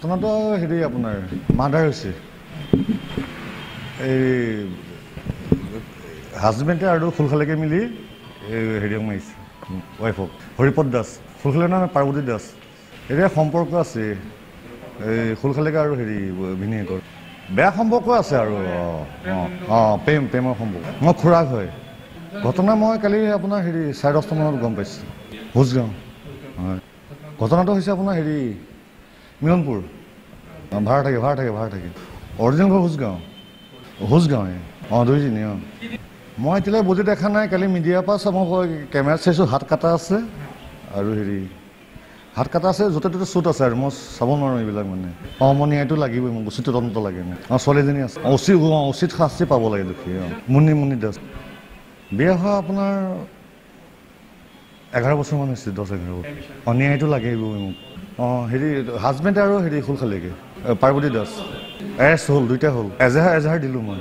ঘটনাটো হেৰি আপোনাৰ মাৰ্ডাৰ হৈছে। এই হাজবেণ্ডে আৰু ফুলখালেকে মিলি এই হেৰিয়ক মাৰিছে ৱাইফক। হৰিপদ দাস ফুলখালেৰ নাম পাৰ্বতী দাস। এতিয়া সম্পৰ্ক আছে এই ফুলখালেকে আৰু হেৰি ভিনিয়েকৰ বেয়া সম্পৰ্ক আছে আৰু অঁ অঁ প্ৰেম প্ৰেমৰ সম্পৰ্ক। মই খুৰাক হয়। ঘটনা মই কালি আপোনাৰ হেৰি চাৰে দহটামানত গম পাইছোঁ। ভোজগাঁও হয়। ঘটনাটো হৈছে আপোনাৰ হেৰি মিলনপুৰ। অঁ ভাড়া থাকে ভাড়া থাকে ভাড়া থাকে। অৰিজিনেল ঘৰ হোজগাঁও হোজগাঁৱে অঁ দুইজনী অঁ। মই এতিয়ালৈ বুজি দেখা নাই কালি মিডিয়াৰ পৰা চাব মই কেমেৰাত চাইছোঁ হাত কাটা আছে। আৰু হেৰি হাত কাটা আছে য'তে ত'তে চুট আছে আৰু মই চাব নোৱাৰোঁ এইবিলাক মানে। অঁ মই ন্যায়টো লাগিবই মোক উচিত তদন্ত লাগে মোক অঁ ছোৱালীজনী আছে। উচিত অঁ উচিত শাস্তি পাব লাগে দুখী অঁ। মুন্নি মুন্নি দাস। বিয়া হোৱা আপোনাৰ এঘাৰ বছৰমান হৈছে দহ এঘাৰ বছৰ। অঁ ন্যায়টো লাগিবই মোক। অঁ হেৰি হাজবেণ্ড আৰু হেৰি ফুলখালেকে পাৰ্বতী দাস। এৰেষ্ট হ'ল দুইটা হ'ল। এজাহাৰ এজাহাৰ দিলোঁ মই।